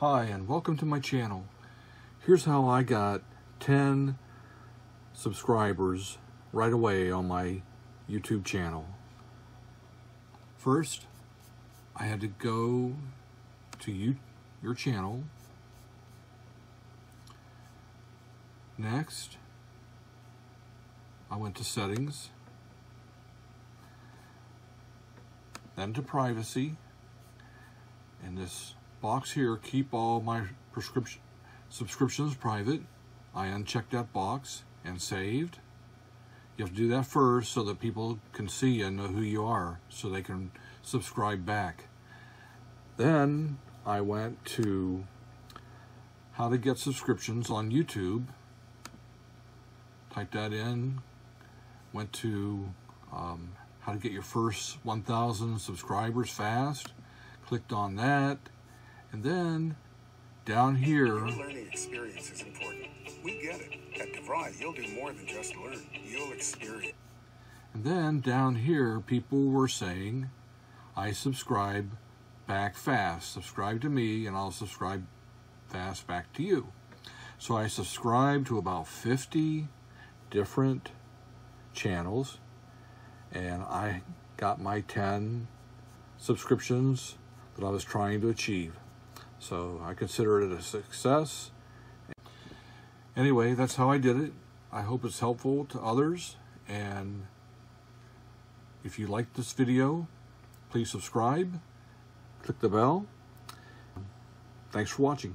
Hi and welcome to my channel. Here's how I got 10 subscribers right away on my YouTube channel. First, I had to go to you, your channel. Next, I went to settings, then to privacy, and this box here, keep all my prescription subscriptions private. I unchecked that box and saved. You have to do that first so that people can see and know who you are so they can subscribe back. Then I went to how to get subscriptions on YouTube. Typed that in. Went to um, how to get your first 1,000 subscribers fast. Clicked on that and then down here. Your learning experience is important. We get it. At DeVry, you'll do more than just learn. You'll experience. And then down here, people were saying, I subscribe back fast. Subscribe to me, and I'll subscribe fast back to you. So I subscribed to about 50 different channels, and I got my 10 subscriptions that I was trying to achieve. So I consider it a success. Anyway, that's how I did it. I hope it's helpful to others. And if you like this video, please subscribe, click the bell. Thanks for watching.